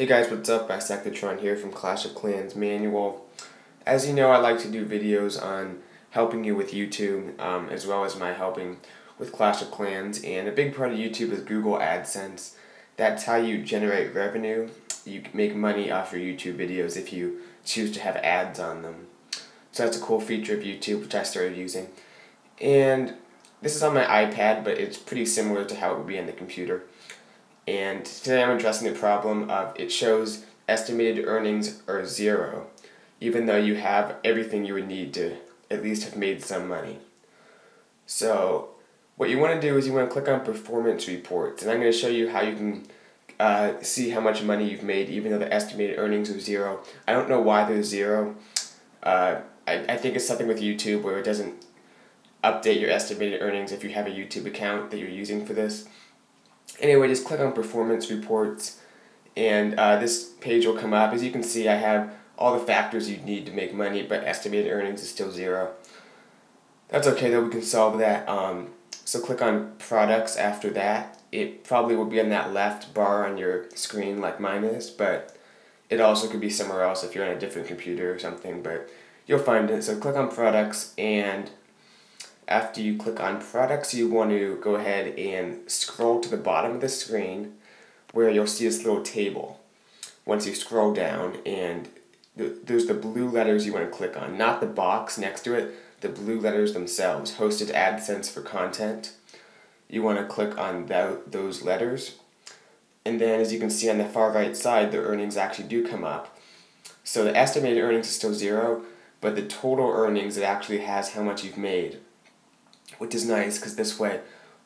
Hey guys, what's up? Bisectatron here from Clash of Clans Manual. As you know, I like to do videos on helping you with YouTube, um, as well as my helping with Clash of Clans, and a big part of YouTube is Google AdSense. That's how you generate revenue. You make money off your YouTube videos if you choose to have ads on them. So that's a cool feature of YouTube, which I started using. And this is on my iPad, but it's pretty similar to how it would be on the computer. And today I'm addressing the problem of it shows estimated earnings are zero, even though you have everything you would need to at least have made some money. So what you want to do is you want to click on performance reports, and I'm going to show you how you can uh, see how much money you've made even though the estimated earnings are zero. I don't know why they're zero. Uh, I, I think it's something with YouTube where it doesn't update your estimated earnings if you have a YouTube account that you're using for this. Anyway, just click on performance reports and uh, this page will come up. As you can see, I have all the factors you need to make money, but estimated earnings is still zero. That's okay though, we can solve that. Um, so click on products after that. It probably will be on that left bar on your screen like mine is, but it also could be somewhere else if you're on a different computer or something, but you'll find it. So click on products and after you click on products, you want to go ahead and scroll to the bottom of the screen where you'll see this little table. Once you scroll down and th there's the blue letters you want to click on, not the box next to it, the blue letters themselves, hosted AdSense for content. You want to click on that, those letters. And then as you can see on the far right side, the earnings actually do come up. So the estimated earnings is still zero, but the total earnings, it actually has how much you've made which is nice because this way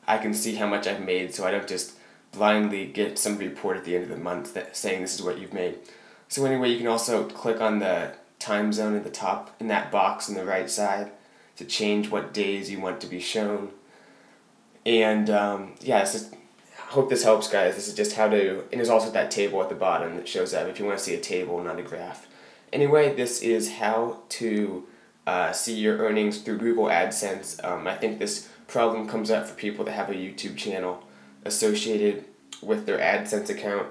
I can see how much I've made so I don't just blindly get some report at the end of the month that saying this is what you've made. So anyway, you can also click on the time zone at the top in that box on the right side to change what days you want to be shown. And um, yeah, is, I hope this helps guys. This is just how to, and there's also that table at the bottom that shows up if you want to see a table, not a graph. Anyway, this is how to uh, see your earnings through Google AdSense. Um, I think this problem comes up for people that have a YouTube channel associated with their AdSense account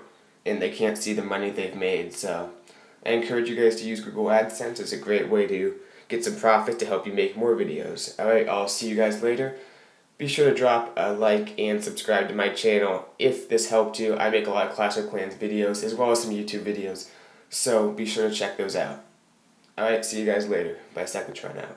and they can't see the money they've made. So I encourage you guys to use Google AdSense. It's a great way to get some profit to help you make more videos. Alright, I'll see you guys later. Be sure to drop a like and subscribe to my channel if this helped you. I make a lot of Clash of Clans videos as well as some YouTube videos. So be sure to check those out. Alright, see you guys later. Bye, Bisectatron out.